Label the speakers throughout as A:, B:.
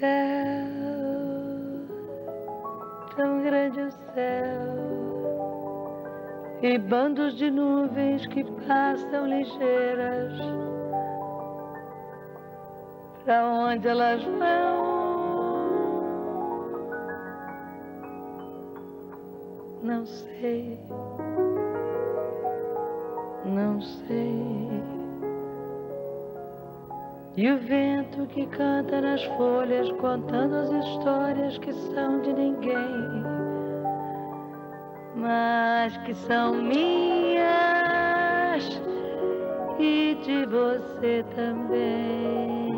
A: céu, tão grande o céu, e bandos de nuvens que passam ligeiras, para onde elas vão? Não sei, não sei. E o vento que canta nas folhas, contando as histórias que são de ninguém, mas que são minhas e de você também.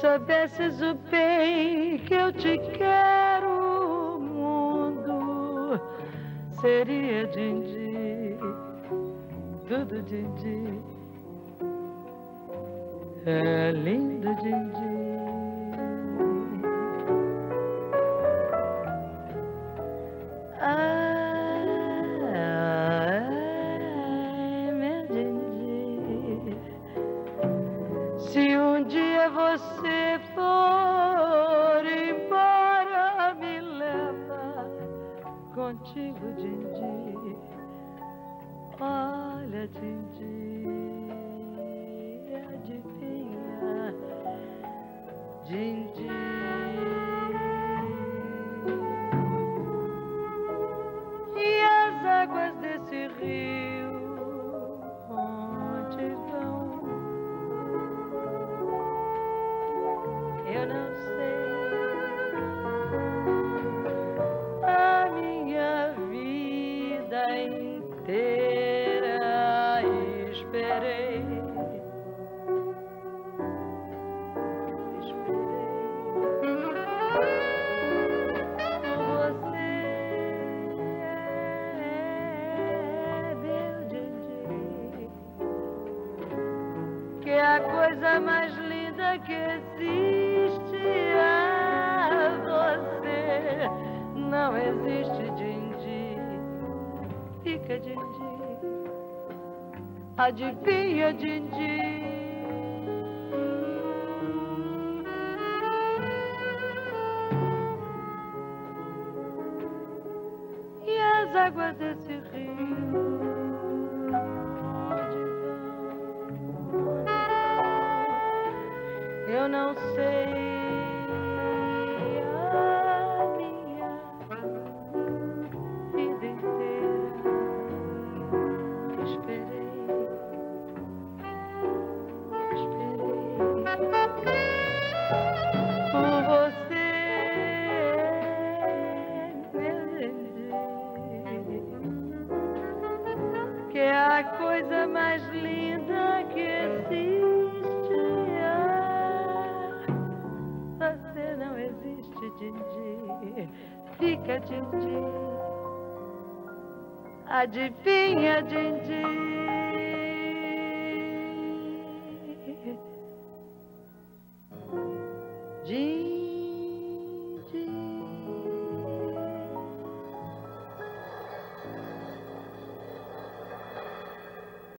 A: Soubesses o bem que eu te quero, mundo seria Didi, tudo Didi. É lindo Didi. Você for embora, me leva contigo, Didi. Olha, Didi, não existe, Dindi. Fica, Dindi. Adivinha, Dindi. E as águas desse rio. Eu não sei Fica, Didi. Adivinha, Didi.